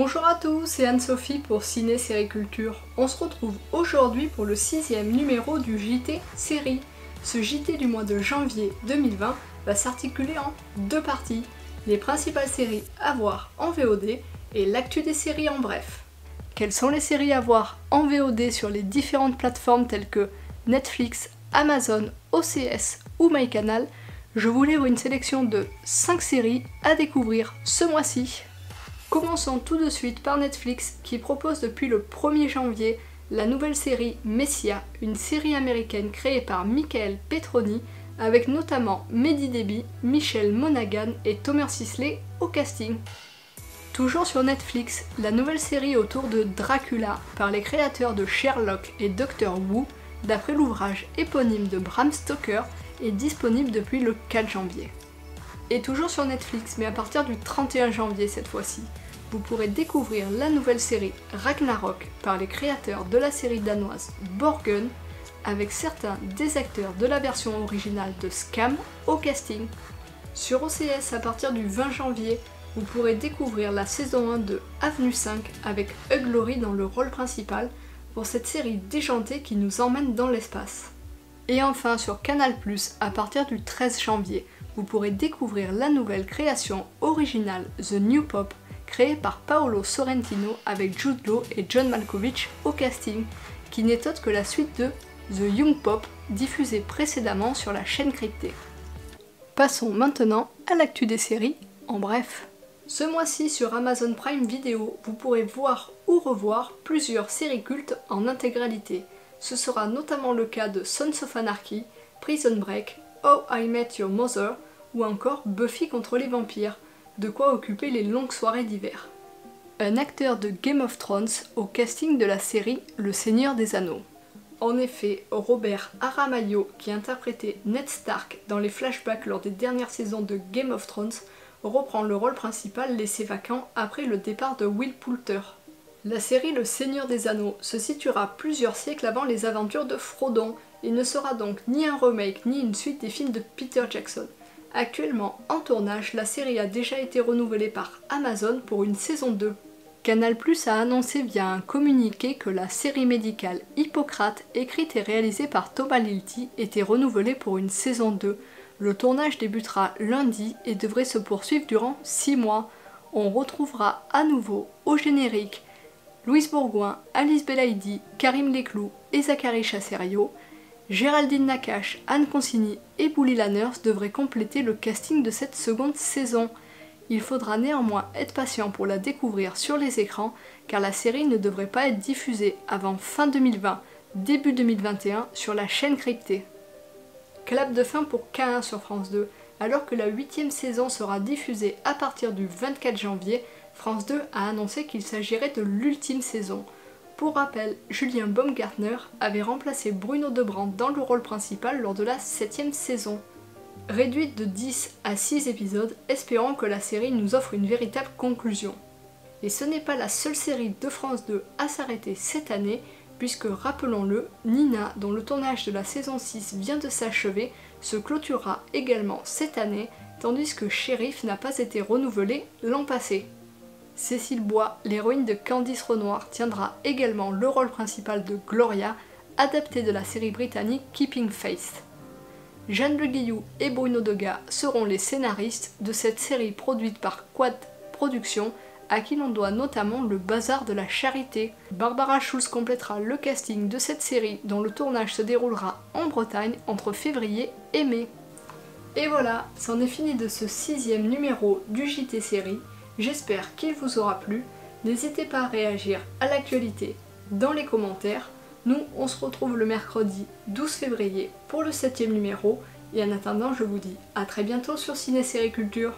Bonjour à tous, c'est Anne-Sophie pour Ciné Série Culture. On se retrouve aujourd'hui pour le sixième numéro du JT Série. Ce JT du mois de janvier 2020 va s'articuler en deux parties. Les principales séries à voir en VOD et l'actu des séries en bref. Quelles sont les séries à voir en VOD sur les différentes plateformes telles que Netflix, Amazon, OCS ou MyCanal? Je vous livre une sélection de 5 séries à découvrir ce mois-ci. Commençons tout de suite par Netflix qui propose depuis le 1er janvier la nouvelle série Messia, une série américaine créée par Michael Petroni avec notamment Mehdi Deby, Michel Monaghan et Thomas Sisley au casting. Toujours sur Netflix, la nouvelle série autour de Dracula par les créateurs de Sherlock et Doctor Who, d'après l'ouvrage éponyme de Bram Stoker, est disponible depuis le 4 janvier et toujours sur Netflix, mais à partir du 31 janvier cette fois-ci. Vous pourrez découvrir la nouvelle série Ragnarok par les créateurs de la série danoise Borgen, avec certains des acteurs de la version originale de Scam au casting. Sur OCS, à partir du 20 janvier, vous pourrez découvrir la saison 1 de Avenue 5 avec Hugh Laurie dans le rôle principal pour cette série déjantée qui nous emmène dans l'espace. Et enfin sur Canal+, à partir du 13 janvier, vous pourrez découvrir la nouvelle création originale The New Pop créée par Paolo Sorrentino avec Jude Law et John Malkovich au casting, qui n'est autre que la suite de The Young Pop diffusée précédemment sur la chaîne cryptée. Passons maintenant à l'actu des séries, en bref. Ce mois-ci sur Amazon Prime Video, vous pourrez voir ou revoir plusieurs séries cultes en intégralité. Ce sera notamment le cas de Sons of Anarchy, Prison Break, How I Met Your Mother, ou encore Buffy contre les vampires, de quoi occuper les longues soirées d'hiver. Un acteur de Game of Thrones au casting de la série Le Seigneur des Anneaux. En effet, Robert Aramayo, qui interprétait Ned Stark dans les flashbacks lors des dernières saisons de Game of Thrones, reprend le rôle principal laissé vacant après le départ de Will Poulter. La série Le Seigneur des Anneaux se situera plusieurs siècles avant les aventures de Frodon et ne sera donc ni un remake ni une suite des films de Peter Jackson. Actuellement en tournage, la série a déjà été renouvelée par Amazon pour une saison 2. Canal Plus a annoncé via un communiqué que la série médicale Hippocrate, écrite et réalisée par Thomas Lilti, était renouvelée pour une saison 2. Le tournage débutera lundi et devrait se poursuivre durant 6 mois. On retrouvera à nouveau au générique Louise Bourgoin, Alice Belaïdi, Karim Leclou et Zachary Chasserio. Géraldine Nakache, Anne Consigny et Bouli Lanners devraient compléter le casting de cette seconde saison. Il faudra néanmoins être patient pour la découvrir sur les écrans car la série ne devrait pas être diffusée avant fin 2020, début 2021 sur la chaîne cryptée. Clap de fin pour K1 sur France 2. Alors que la huitième saison sera diffusée à partir du 24 janvier, France 2 a annoncé qu'il s'agirait de l'ultime saison. Pour rappel, Julien Baumgartner avait remplacé Bruno Debrand dans le rôle principal lors de la 7ème saison. Réduite de 10 à 6 épisodes, espérons que la série nous offre une véritable conclusion. Et ce n'est pas la seule série de France 2 à s'arrêter cette année, puisque rappelons-le, Nina, dont le tournage de la saison 6 vient de s'achever, se clôturera également cette année, tandis que Sheriff n'a pas été renouvelé l'an passé. Cécile Bois, l'héroïne de Candice Renoir, tiendra également le rôle principal de Gloria, adapté de la série britannique Keeping Faith. Jeanne Le Guillou et Bruno Degas seront les scénaristes de cette série produite par Quad Productions, à qui l'on doit notamment le Bazar de la Charité. Barbara Schulz complétera le casting de cette série dont le tournage se déroulera en Bretagne entre février et mai. Et voilà, c'en est fini de ce sixième numéro du JT série. J'espère qu'il vous aura plu. N'hésitez pas à réagir à l'actualité dans les commentaires. Nous, on se retrouve le mercredi 12 février pour le 7 numéro. Et en attendant, je vous dis à très bientôt sur Ciné Série Culture.